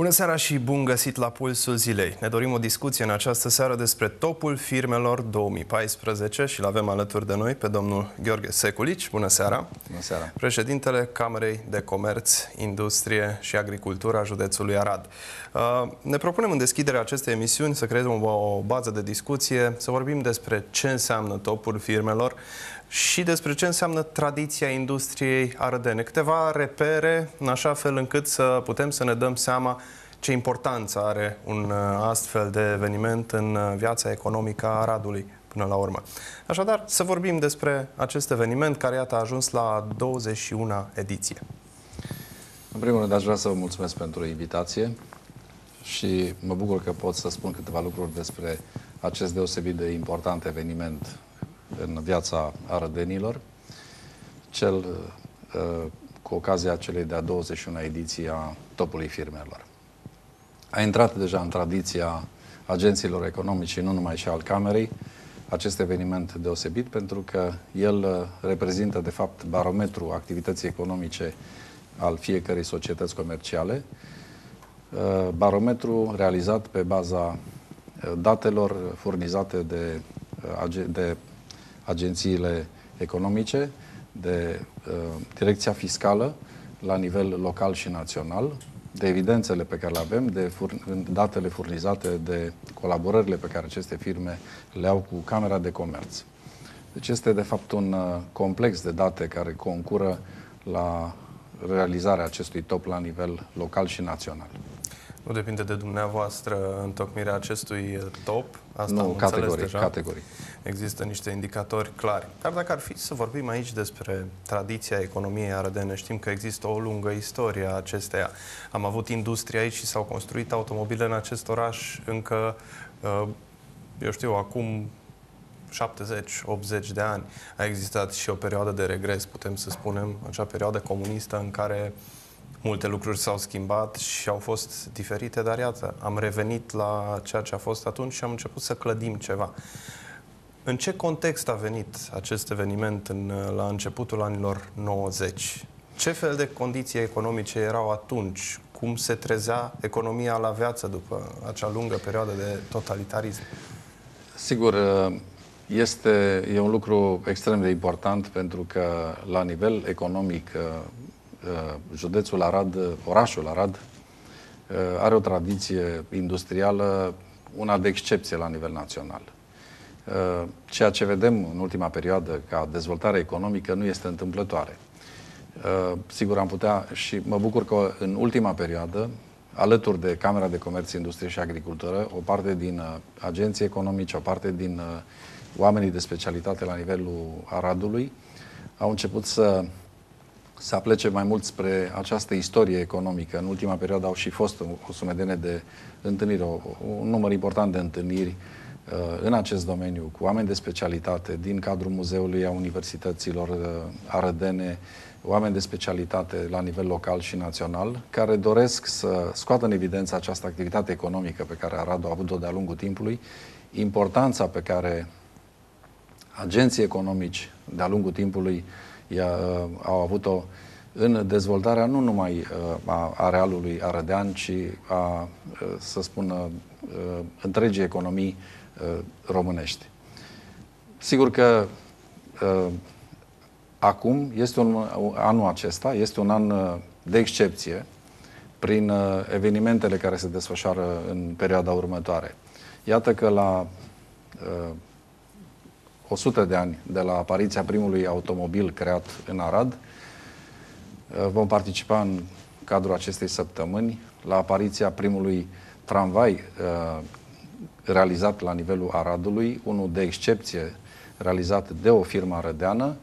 Bună seara și bun găsit la Pulsul Zilei. Ne dorim o discuție în această seară despre topul firmelor 2014 și l-avem alături de noi pe domnul Gheorghe Seculici. Bună seara! Bună seara! Președintele Camerei de Comerț, Industrie și Agricultură a județului Arad. Uh, ne propunem în deschiderea acestei emisiuni să creăm o bază de discuție, să vorbim despre ce înseamnă topul firmelor, și despre ce înseamnă tradiția industriei arădene. Câteva repere în așa fel încât să putem să ne dăm seama ce importanță are un uh, astfel de eveniment în uh, viața economică a Aradului până la urmă. Așadar, să vorbim despre acest eveniment care, iată, a ajuns la 21 ediție. În primul rând, aș vrea să vă mulțumesc pentru invitație și mă bucur că pot să spun câteva lucruri despre acest deosebit de important eveniment în viața arădenilor, cel uh, cu ocazia celei de-a 21 ediții a topului firmelor. A intrat deja în tradiția agențiilor economici și nu numai și al Camerei, acest eveniment deosebit pentru că el uh, reprezintă de fapt barometru activității economice al fiecărei societăți comerciale, uh, barometru realizat pe baza datelor furnizate de, de agențiile economice, de uh, direcția fiscală la nivel local și național, de evidențele pe care le avem, de fur- datele furnizate, de colaborările pe care aceste firme le au cu Camera de Comerț. Deci este de fapt un uh, complex de date care concură la realizarea acestui top la nivel local și național. Nu depinde de dumneavoastră întocmirea acestui uh, top? Asta nu, categoric, categoric. Există niște indicatori clari. Dar dacă ar fi să vorbim aici despre tradiția economiei arădene, știm că există o lungă istorie a acesteia. Am avut industrie aici și s-au construit automobile în acest oraș încă, uh, eu știu, acum 70-80 de ani. A existat și o perioadă de regres, putem să spunem, acea perioadă comunistă în care multe lucruri s-au schimbat și au fost diferite, dar iată, am revenit la ceea ce a fost atunci și am început să clădim ceva. În ce context a venit acest eveniment în, la începutul anilor 90? Ce fel de condiții economice erau atunci? Cum se trezea economia la viață după acea lungă perioadă de totalitarism? Sigur, este e un lucru extrem de important pentru că la nivel economic Uh, județul Arad, orașul Arad, uh, are o tradiție industrială, una de excepție la nivel național. Uh, ceea ce vedem în ultima perioadă ca dezvoltare economică nu este întâmplătoare. Sigur, am putea și mă bucur că în ultima perioadă, alături de Camera de Comerț, Industrie și Agricultură, o parte din agenții economice, o parte din oamenii de specialitate la nivelul Aradului, au început să să aplece mai mult spre această istorie economică. În ultima perioadă au și fost o sumedenie de întâlniri, o, un număr important de întâlniri uh, în acest domeniu cu oameni de specialitate din cadrul muzeului a universităților uh, arădene, oameni de specialitate la nivel local și național, care doresc să scoată în evidență această activitate economică pe care Aradu a avut-o de-a lungul timpului, importanța pe care agenții economici de-a lungul timpului ea, uh, au avut-o în dezvoltarea nu numai uh, a arealului arădean, ci a, uh, să spun, întregii economii românești. Sigur că acum este un, anul acesta este un an de excepție prin evenimentele care se desfășoară în perioada următoare. Iată că la 100 de ani de la apariția primului automobil creat în Arad. Uh, vom participa în cadrul acestei săptămâni la apariția primului tramvai uh, realizat la nivelul Aradului, unul de excepție realizat de o firmă arădeană,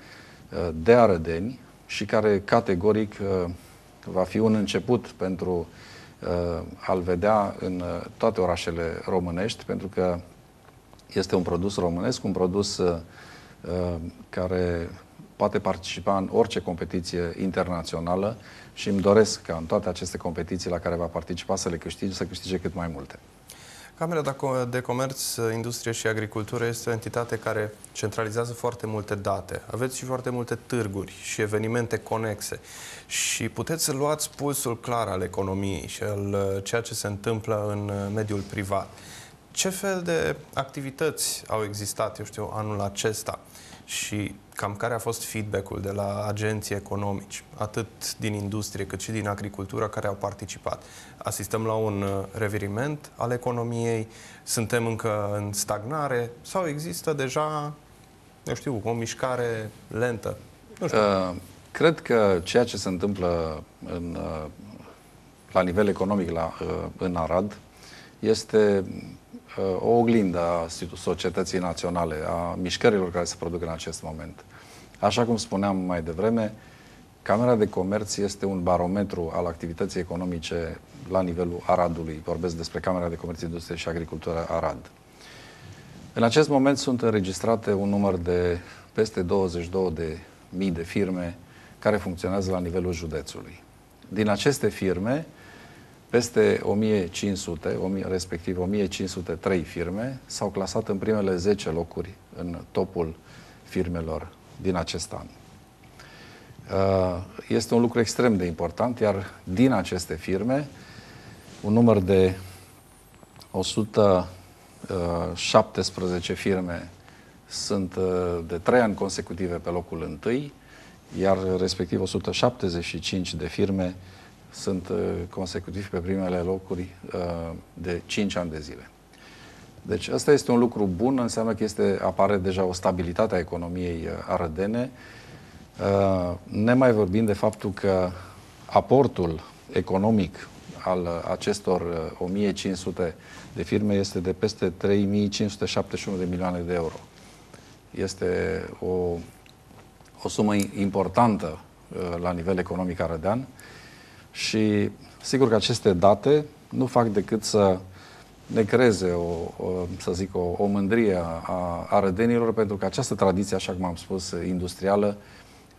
uh, de arădeni și care categoric va fi un început pentru a-l vedea în toate orașele românești, pentru că este un produs românesc, un produs uh, uh, care poate participa în orice competiție internațională și îmi doresc ca în toate aceste competiții la care va participa să le câștige, să câștige cât mai multe. Camera de Comerț, Industrie și Agricultură este o entitate care centralizează foarte multe date. Aveți și foarte multe târguri și evenimente conexe și puteți să luați pulsul clar al economiei și al uh, ceea ce se întâmplă în uh, mediul privat. Ce fel de activități au existat, eu știu, anul acesta? Și cam care a fost feedback-ul de la agenții economici, atât din industrie cât și din agricultură, care au participat. Asistăm la un uh, reviriment al economiei, suntem încă în stagnare sau există deja, eu știu, o mișcare lentă? Nu știu. Uh, cred că ceea ce se întâmplă în, uh, la nivel economic la, uh, în Arad este o oglindă a societății naționale, a mișcărilor care se produc în acest moment. Așa cum spuneam mai devreme, Camera de Comerț este un barometru al activității economice la nivelul Aradului. Vorbesc despre Camera de Comerț, Industrie și Agricultură Arad. În acest moment sunt înregistrate un număr de peste 22 de mii de firme care funcționează la nivelul județului. Din aceste firme, peste 1500, respectiv 1503 firme, s-au clasat în primele 10 locuri în topul firmelor din acest an. Uh, este un lucru extrem de important, iar din aceste firme, un număr de 117 firme sunt uh, de 3 ani consecutive pe locul întâi, iar respectiv 175 de firme sunt uh, consecutiv pe primele locuri de 5 ani de zile. Deci ăsta este un lucru bun, înseamnă că este, apare deja o stabilitate a economiei uh, arădene, uh, ne mai vorbim de faptul că aportul economic al acestor 1500 uh, de firme este de peste 3571 de milioane de euro. Este o, o sumă importantă la nivel economic arădean și sigur că aceste date nu fac decât să ne creeze o, o să zic, o, o mândrie a arădenilor, pentru că această tradiție, așa cum am spus, industrială,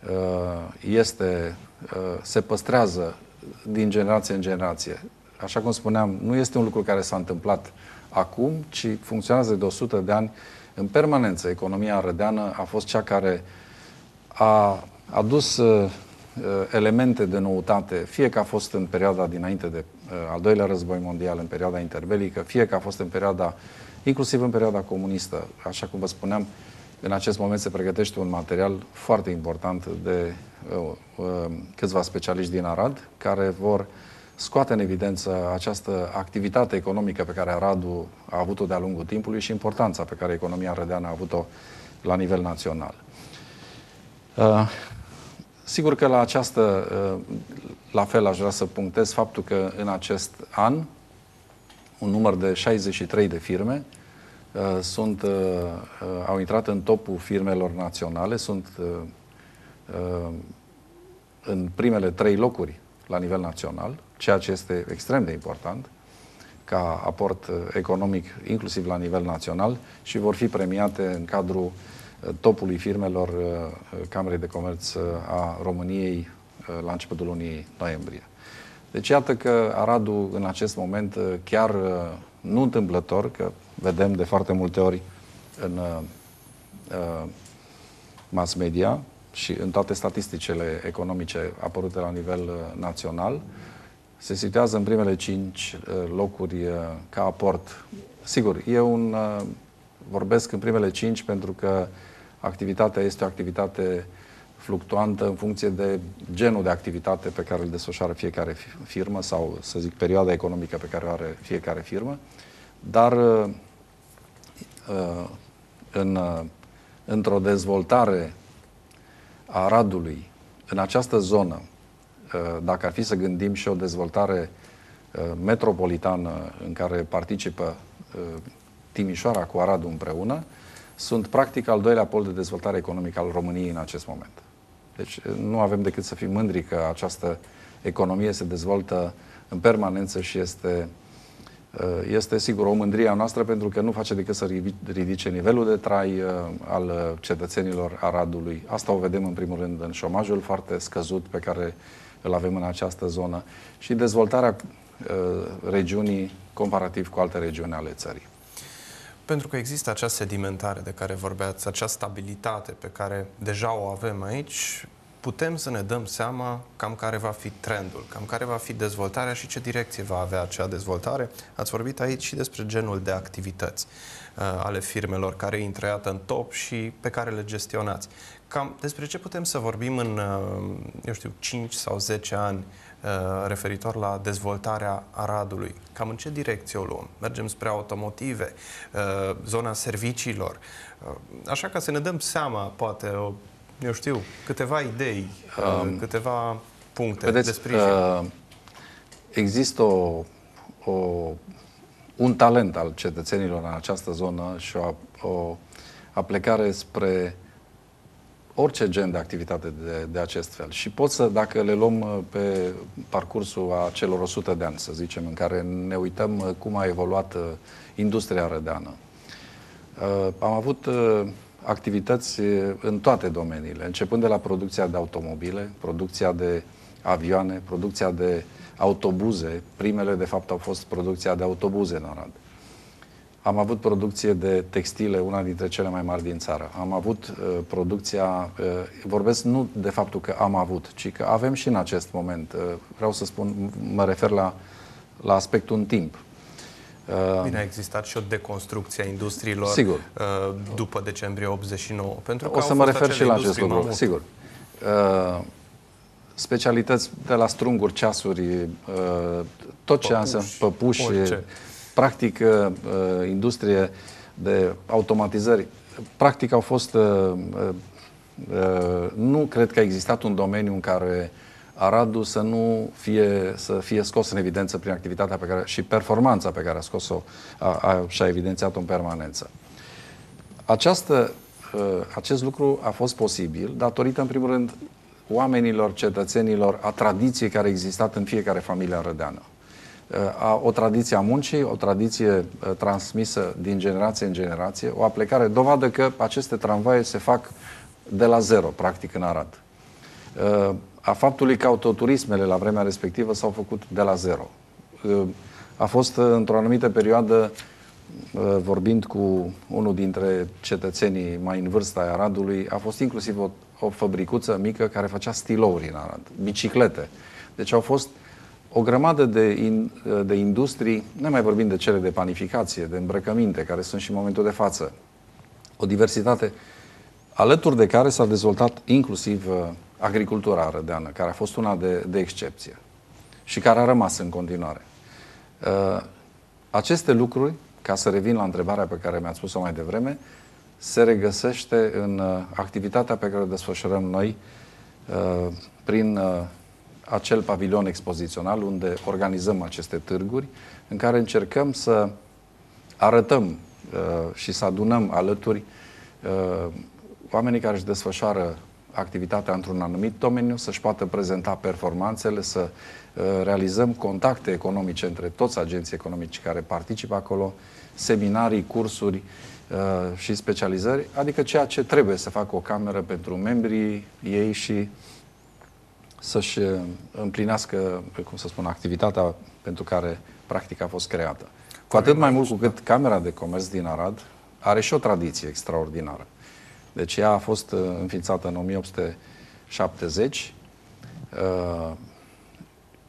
uh, este, uh, se păstrează din generație în generație. Așa cum spuneam, nu este un lucru care s-a întâmplat acum, ci funcționează de 100 de ani în permanență. Economia arădeană a fost cea care a adus uh, elemente de noutate, fie că a fost în perioada dinainte de Uh, al doilea război mondial, în perioada interbelică, fie că a fost în perioada, inclusiv în perioada comunistă. Așa cum vă spuneam, în acest moment se pregătește un material foarte important de uh, uh, câțiva specialiști din Arad, care vor scoate în evidență această activitate economică pe care Aradul a avut-o de-a lungul timpului și importanța pe care economia arădeană a avut-o la nivel național. Uh, Sigur că la această, uh, la fel aș vrea să punctez faptul că în acest an un număr de 63 de firme uh, sunt, uh, au intrat în topul firmelor naționale, sunt în primele trei locuri la nivel național, ceea ce este extrem de important ca aport economic, inclusiv la nivel național, și vor fi premiate în cadrul topului firmelor uh, Camerei de Comerț uh, a României uh, la începutul lunii noiembrie. Deci iată că Aradul în acest moment chiar nu întâmplător, că vedem de foarte multe ori în mass media și în toate statisticile economice apărute la nivel național, se situează în primele cinci locuri ca aport. Sigur, e un vorbesc în primele cinci pentru că activitatea este o activitate fluctuantă în funcție de genul de activitate pe care îl desfășoară fiecare firmă sau, să zic, perioada economică pe care o are fiecare firmă, dar uh, uh, în, uh, într-o dezvoltare a Radului, în această zonă, dacă ar fi să gândim și o dezvoltare metropolitană în care participă Timișoara cu Aradul împreună, sunt practic al doilea pol de dezvoltare economică al României în acest moment. Deci nu avem decât să fim mândri că această economie se dezvoltă în permanență și este, uh, este sigur o mândrie a noastră pentru că nu face decât să ridice nivelul de trai uh, al cetățenilor Aradului. Asta o vedem în primul rând în șomajul foarte scăzut pe care îl avem în această zonă și dezvoltarea regiunii comparativ cu alte regiuni ale țării. Pentru că există acea sedimentare de care vorbeați, acea stabilitate pe care deja o avem aici, putem să ne dăm seama cam care va fi trendul, cam care va fi dezvoltarea și ce direcție va avea acea dezvoltare. Ați vorbit aici și despre genul de activități uh, ale firmelor care intră iată în top și pe care le gestionați. Cam despre ce putem să vorbim în, uh, eu știu, 5 sau 10 ani uh, referitor la dezvoltarea Aradului? Cam în ce direcție o luăm? Mergem spre automotive, uh, zona serviciilor, uh, așa ca să ne dăm seama, poate, o eu știu, câteva idei, um, câteva puncte vedeți, de sprijin. Uh, există o, o, un talent al cetățenilor în această zonă și o, o aplecare spre orice gen de activitate de, de acest fel. Și pot să, dacă le luăm uh, pe parcursul a celor 100 de ani, să zicem, în care ne uităm uh, cum a evoluat uh, industria rădeană. Am avut activități în toate domeniile, începând de la producția de automobile, producția de avioane, producția de autobuze. Primele, de fapt, au fost producția de autobuze în Arad. Am avut producție de textile, una dintre cele mai mari din țară. Am avut uh, producția, uh, vorbesc nu de faptul că am avut, ci că avem și în acest moment. Uh, vreau să spun, mă refer la, la aspectul în timp. Uh, Bine, a existat și o deconstrucție a industriilor sigur. Uh, după decembrie 89. Pentru că o să mă refer și la acest lucru, mamut. sigur. Uh, specialități de la strunguri, ceasuri, tot ce înseamnă păpuși, practic industrie de automatizări, practic au fost nu cred că a existat un domeniu în care Aradul să nu fie, să fie scos în evidență prin activitatea pe care, și performanța pe care a scos-o a, a, și-a evidențiat-o în permanență. Această, uh, acest lucru a fost posibil datorită, în primul rând, oamenilor, cetățenilor, a tradiției care a existat în fiecare familie rădeană. Uh, a, o tradiție a muncii, o tradiție uh, transmisă din generație în generație, o aplicare, dovadă că aceste tramvaie se fac de la zero, practic, în Arad a faptului că autoturismele la vremea respectivă s-au făcut de la zero. A fost într-o anumită perioadă, vorbind cu unul dintre cetățenii mai în vârsta a Aradului, a fost inclusiv o, o fabricuță mică care făcea stilouri în Arad, biciclete. Deci au fost o grămadă de, in, de industrii, nu mai vorbim de cele de panificație, de îmbrăcăminte, care sunt și în momentul de față. O diversitate alături de care s-a dezvoltat inclusiv agricultura arădeană, care a fost una de, de excepție și care a rămas în continuare. Uh, aceste lucruri, ca să revin la întrebarea pe care mi-ați spus-o mai devreme, se regăsește în uh, activitatea pe care o desfășurăm noi uh, prin acel pavilion expozițional unde organizăm aceste târguri, în care încercăm să arătăm și să adunăm alături oamenii care își desfășoară activitatea într-un anumit domeniu, să-și poată prezenta performanțele, să uh, realizăm contacte economice între toți agenții economici care participă acolo, seminarii, cursuri uh, și specializări, adică ceea ce trebuie să facă o cameră pentru membrii ei și să-și uh, împlinească, cum să spun, activitatea pentru care practic a fost creată. Cu atât mai mult cu cât Camera de Comerț din Arad are și o tradiție extraordinară. Deci ea a fost uh, înființată în 1870 uh,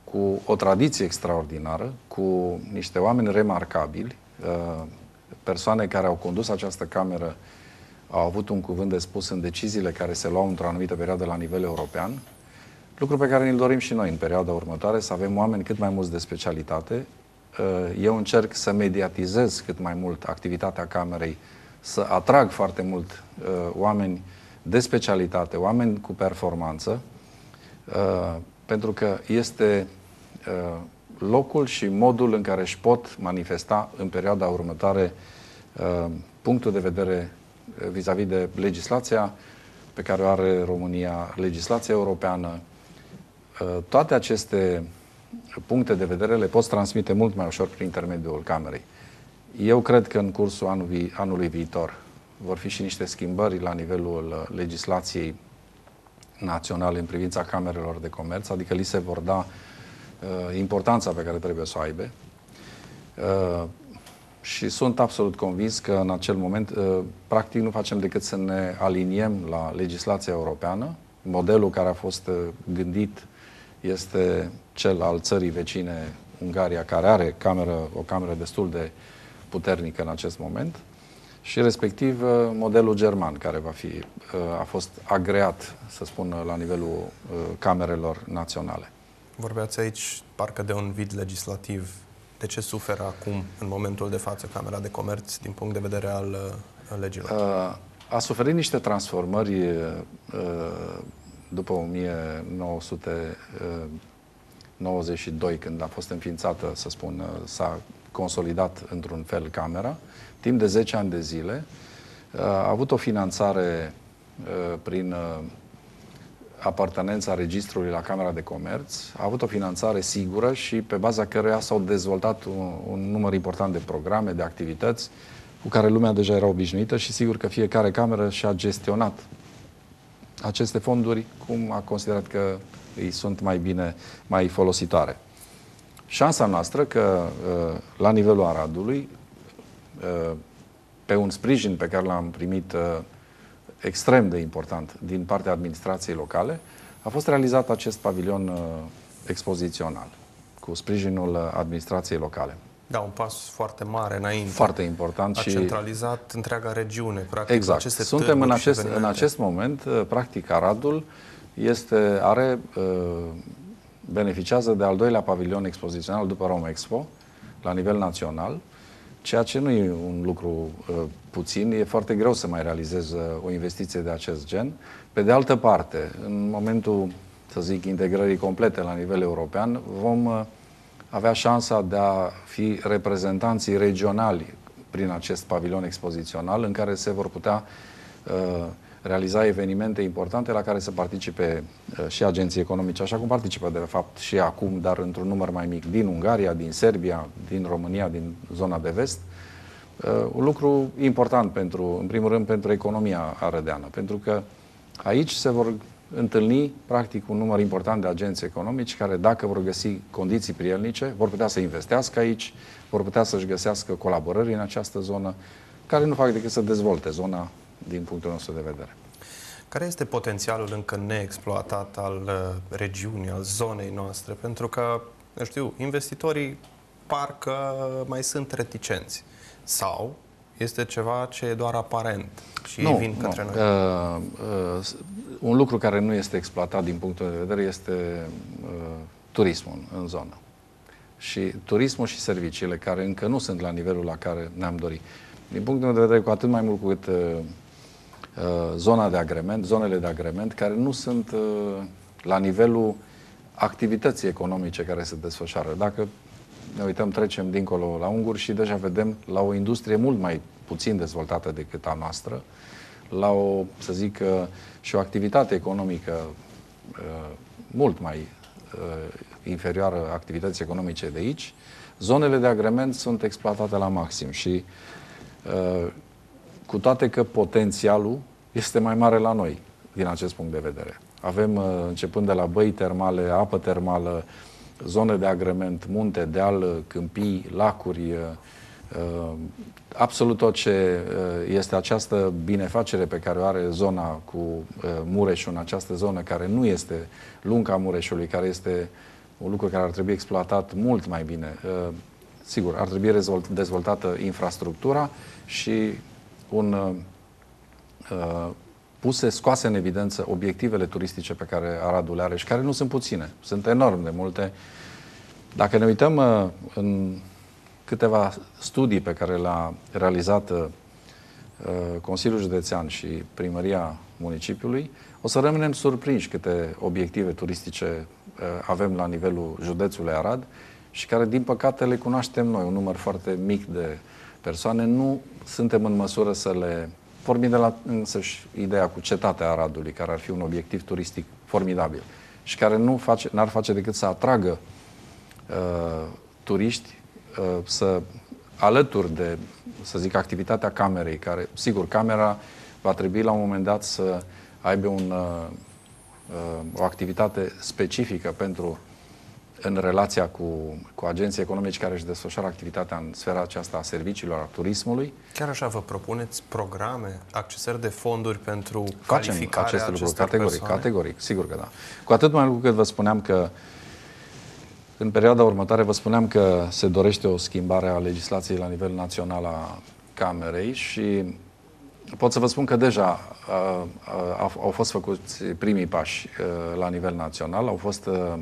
cu o tradiție extraordinară, cu niște oameni remarcabili, uh, persoane care au condus această cameră au avut un cuvânt de spus în deciziile care se luau într-o anumită perioadă la nivel european, lucru pe care ne-l dorim și noi în perioada următoare, să avem oameni cât mai mulți de specialitate. Eu încerc să mediatizez cât mai mult activitatea Camerei să atrag foarte mult uh, oameni de specialitate, oameni cu performanță, uh, pentru că este uh, locul și modul în care își pot manifesta în perioada următoare uh, punctul de vedere uh, vis-a-vis -vis de legislația pe care o are România, legislația europeană. Uh, toate aceste puncte de vedere le poți transmite mult mai ușor prin intermediul camerei. Eu cred că în cursul anului, anului viitor vor fi și niște schimbări la nivelul uh, legislației naționale în privința camerelor de comerț, adică li se vor da uh, importanța pe care trebuie să o aibă. Uh, și sunt absolut convins că în acel moment, uh, practic, nu facem decât să ne aliniem la legislația europeană. Modelul care a fost uh, gândit este cel al țării vecine, Ungaria, care are cameră, o cameră destul de puternică în acest moment și respectiv uh, modelul german, care va fi, uh, a fost agreat, să spun, la nivelul uh, camerelor naționale. Vorbeați aici parcă de un vid legislativ. De ce suferă acum, în momentul de față, Camera de Comerț din punct de vedere al legilor? A suferit niște transformări după 1992, când a fost înființată, să spun, s-a consolidat într-un fel camera, timp de 10 ani de zile, a avut o finanțare prin apartenența registrului la Camera de Comerț, a avut o finanțare sigură și pe baza căreia s-au dezvoltat un, un număr important de programe, de activități cu care lumea deja era obișnuită și sigur că fiecare cameră și-a gestionat aceste fonduri cum a considerat că îi sunt mai bine, mai folositoare. Șansa noastră că uh, la nivelul Aradului, uh, pe un sprijin pe care l-am primit uh, extrem de important din partea administrației locale, a fost realizat acest pavilion expozițional cu sprijinul administrației locale. Da, un pas foarte mare înainte. Foarte important a și... centralizat întreaga regiune, practic. Exact. Aceste Suntem în acest, în acest moment, practic, Aradul este, are beneficiază de al doilea pavilion expozițional după Roma Expo, la nivel național, ceea ce nu e un lucru uh, puțin, e foarte greu să mai realizezi uh, o investiție de acest gen. Pe de altă parte, în momentul, să zic, integrării complete la nivel european, vom uh, avea șansa de a fi reprezentanții regionali prin acest pavilion expozițional, în care se vor putea uh, realiza evenimente importante la care să participe uh, și agenții economice, așa cum participă de fapt și acum, dar într-un număr mai mic, din Ungaria, din Serbia, din România, din zona de vest. Uh, un lucru important pentru, în primul rând, pentru economia arădeană, pentru că aici se vor întâlni, practic, un număr important de agenți economici care, dacă vor găsi condiții prielnice, vor putea să investească aici, vor putea să-și găsească colaborări în această zonă, care nu fac decât să dezvolte zona din punctul nostru de vedere. Care este potențialul încă neexploatat al uh, regiunii, al zonei noastre? Pentru că, eu știu, investitorii parcă mai sunt reticenți. Sau este ceva ce e doar aparent și nu, ei vin către nu. noi? Uh, uh, un lucru care nu este exploatat din punctul de vedere este uh, turismul în zonă. Și turismul și serviciile care încă nu sunt la nivelul la care ne-am dorit. Din punctul meu de vedere, cu atât mai mult cu cât uh, Uh, zona de agrement, zonele de agrement, care nu sunt uh, la nivelul activității economice care se desfășoară. Dacă ne uităm, trecem dincolo la unguri și deja vedem la o industrie mult mai puțin dezvoltată decât a noastră, la o, să zic, uh, și o activitate economică mult mai inferioară activității economice de aici, zonele de agrement sunt exploatate la maxim și cu toate că potențialul este mai mare la noi, din acest punct de vedere. Avem, uh, începând de la băi termale, apă termală, zone de agrement, munte, deal, câmpii, lacuri, uh, uh, absolut tot ce este această binefacere pe care o are zona cu Mureșul în această zonă, care nu este lunga Mureșului, care este un lucru care ar trebui exploatat mult mai bine. Sigur, ar trebui dezvoltată infrastructura și un uh, puse, scoase în evidență obiectivele turistice pe care Aradul le are și care nu sunt puține, sunt enorm de multe. Dacă ne uităm uh, în câteva studii pe care le-a realizat uh, Consiliul Județean și Primăria Municipiului, o să rămânem surprinși câte obiective turistice uh, avem la nivelul județului Arad și care, din păcate, le cunoaștem noi, un număr foarte mic de persoane, nu suntem în măsură să le Vorbim de la însăși ideea cu cetatea Aradului, care ar fi un obiectiv turistic formidabil și care nu face, n-ar face decât să atragă uh, turiști uh, să alături de, să zic, activitatea camerei, care, sigur, camera va trebui la un moment dat să aibă un, uh, uh, o activitate specifică pentru în relația cu, cu agenții economici care își desfășoară activitatea în sfera aceasta a serviciilor, a turismului. Chiar așa vă propuneți programe, accesări de fonduri pentru Facem calificarea aceste lucruri, acestor categoric, persoane? categoric, sigur că da. Cu atât mai mult cât vă spuneam că în perioada următoare vă spuneam că se dorește o schimbare a legislației la nivel național a Camerei și pot să vă spun că deja uh, uh, au fost făcuți primii pași uh, la nivel național, au fost uh,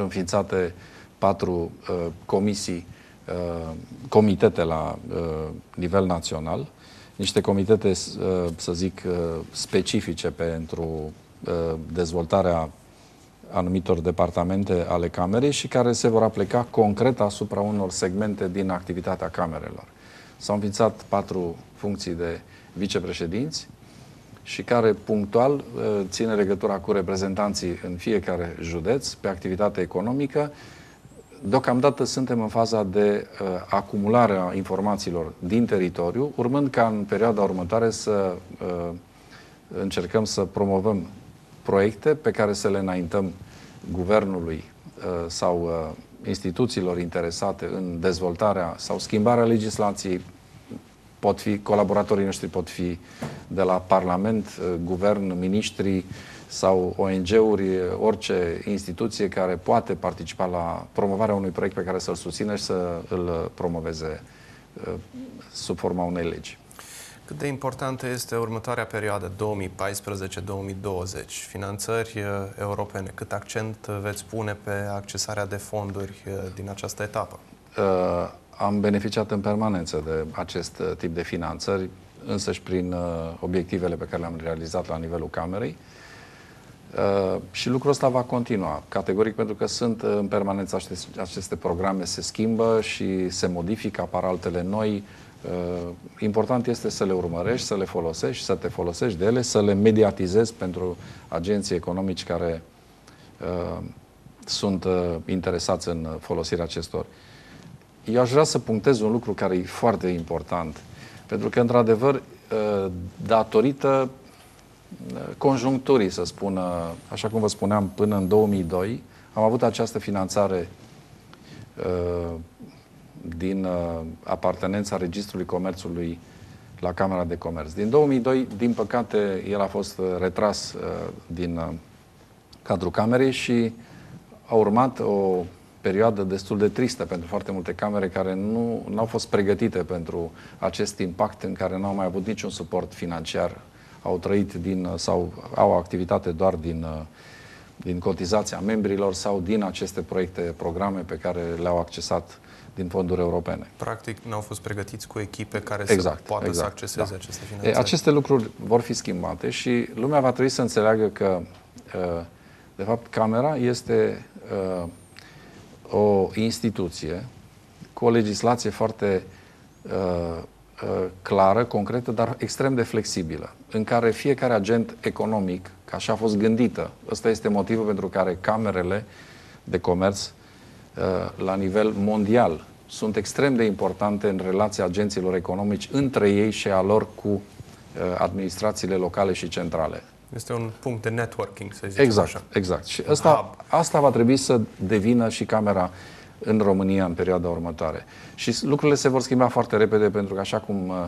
înființate patru uh, comisii, uh, comitete la uh, nivel național, niște comitete, uh, să zic, uh, specifice pentru uh, dezvoltarea anumitor departamente ale Camerei și care se vor aplica concret asupra unor segmente din activitatea Camerelor. S-au înființat patru funcții de vicepreședinți și care punctual uh, ține legătura cu reprezentanții în fiecare județ pe activitate economică. Deocamdată suntem în faza de uh, acumulare a informațiilor din teritoriu, urmând ca în perioada următoare să uh, încercăm să promovăm proiecte pe care să le înaintăm guvernului uh, sau uh, instituțiilor interesate în dezvoltarea sau schimbarea legislației. Pot fi, colaboratorii noștri pot fi de la Parlament, uh, Guvern, Ministri sau ONG-uri, orice instituție care poate participa la promovarea unui proiect pe care să-l susțină și să îl promoveze sub forma unei legi. Cât de importantă este următoarea perioadă 2014-2020? Finanțări uh, europene. Cât accent veți pune pe accesarea de fonduri uh, din această etapă? Uh, am beneficiat în permanență de acest tip de finanțări, însăși prin obiectivele pe care le-am realizat la nivelul Camerei. și lucrul ăsta va continua, categoric, pentru că sunt în permanență aceste, aceste programe, se schimbă și se modifică, apar altele noi, Uh, important este să le urmărești, să le folosești, să te folosești de ele, să le mediatizezi pentru agenții economici care uh, sunt uh, interesați în folosirea acestor. Eu aș vrea să punctez un lucru care e foarte important, pentru că, într-adevăr, uh, datorită uh, conjuncturii, să spun, așa cum vă spuneam, până în 2002, am avut această finanțare uh, din uh, apartenența Registrului Comerțului la Camera de Comerț. Din 2002, din păcate, el a fost uh, retras uh, din uh, cadrul Camerei și a urmat o perioadă destul de tristă pentru foarte multe camere care nu au fost pregătite pentru acest impact în care nu au mai avut niciun suport financiar. Au trăit din, uh, sau au activitate doar din, uh, din cotizația membrilor sau din aceste proiecte, programe pe care le-au accesat din fonduri europene. Practic, nu au fost pregătiți cu echipe care exact, să poată exact, să acceseze da. aceste finanțări. Aceste lucruri vor fi schimbate și lumea va trebui să înțeleagă că, uh, de fapt, Camera este uh, o instituție cu o legislație foarte uh, clară, concretă, dar extrem de flexibilă, în care fiecare agent economic, ca așa a fost gândită, ăsta este motivul pentru care camerele de comerț Uh, la nivel mondial sunt extrem de importante în relația agenților economici între ei și a lor cu uh, administrațiile locale și centrale. Este un punct de networking, să zic exact, așa. Exact. Și asta, asta va trebui să devină și camera în România în perioada următoare. Și lucrurile se vor schimba foarte repede pentru că așa cum uh,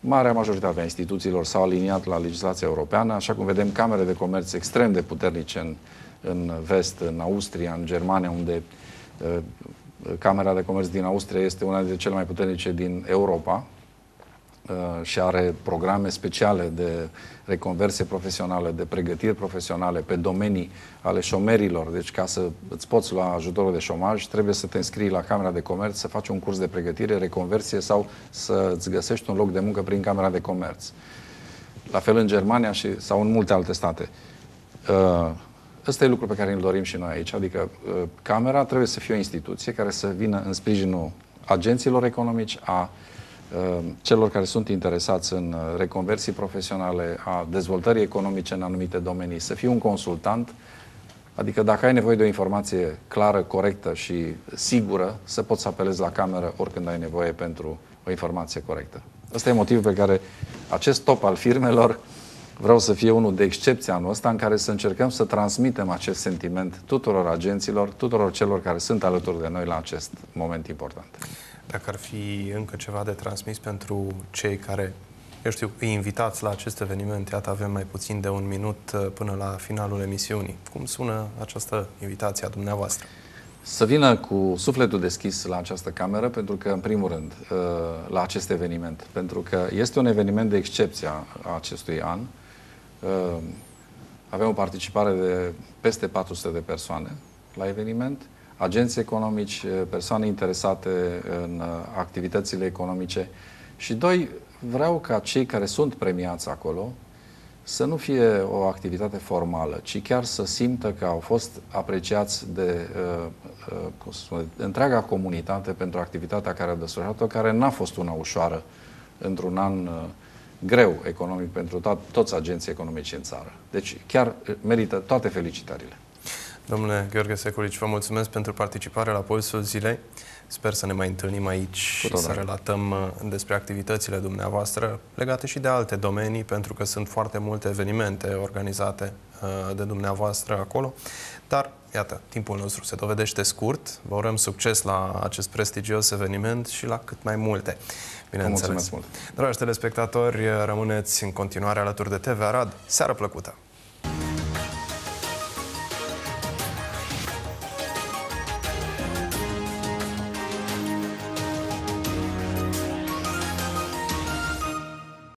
marea majoritate a instituțiilor s-au aliniat la legislația europeană, așa cum vedem camere de comerț extrem de puternice în, în vest, în Austria, în Germania, unde Uh, Camera de Comerț din Austria este una dintre cele mai puternice din Europa uh, și are programe speciale de reconversie profesională, de pregătiri profesionale pe domenii ale șomerilor. Deci ca să îți poți lua ajutorul de șomaj, trebuie să te înscrii la Camera de Comerț, să faci un curs de pregătire, reconversie sau să îți găsești un loc de muncă prin Camera de Comerț. La fel în Germania și, sau în multe alte state. Uh, Ăsta e lucru pe care îl dorim și noi aici, adică uh, Camera trebuie să fie o instituție care să vină în sprijinul agenților economici, a uh, celor care sunt interesați în uh, reconversii profesionale, a dezvoltării economice în anumite domenii, să fie un consultant, adică dacă ai nevoie de o informație clară, corectă și sigură, să poți să apelezi la cameră oricând ai nevoie pentru o informație corectă. Ăsta e motivul pe care acest top al firmelor vreau să fie unul de excepție anul ăsta în care să încercăm să transmitem acest sentiment tuturor agenților, tuturor celor care sunt alături de noi la acest moment important. Dacă ar fi încă ceva de transmis pentru cei care, eu știu, îi invitați la acest eveniment, iată avem mai puțin de un minut uh, până la finalul emisiunii. Cum sună această invitație a dumneavoastră? Să vină cu sufletul deschis la această cameră, pentru că, în primul rând, uh, la acest eveniment, pentru că este un eveniment de excepție a acestui an. Uh, avem o participare de peste 400 de persoane la eveniment, agenți economici, uh, persoane interesate în activitățile economice și, doi, vreau ca cei care sunt premiați acolo să nu fie o activitate formală, ci chiar să simtă că au fost apreciați de uh, uh, spune, întreaga comunitate pentru activitatea care a desfășurat-o, care n-a fost una ușoară într-un an uh, greu economic pentru to- toți agenții economici în țară. Deci chiar uh, merită toate felicitările. Domnule Gheorghe Seculici, vă mulțumesc pentru participare la Pulsul Zilei. Sper să ne mai întâlnim aici și să relatăm uh, despre activitățile dumneavoastră legate și de alte domenii, pentru că sunt foarte multe evenimente organizate uh, de dumneavoastră acolo. Dar, iată, timpul nostru se dovedește scurt. Vă urăm succes la acest prestigios eveniment și la cât mai multe. Bineînțeles. Dragi telespectatori, rămâneți în continuare alături de TV Arad. Seară plăcută!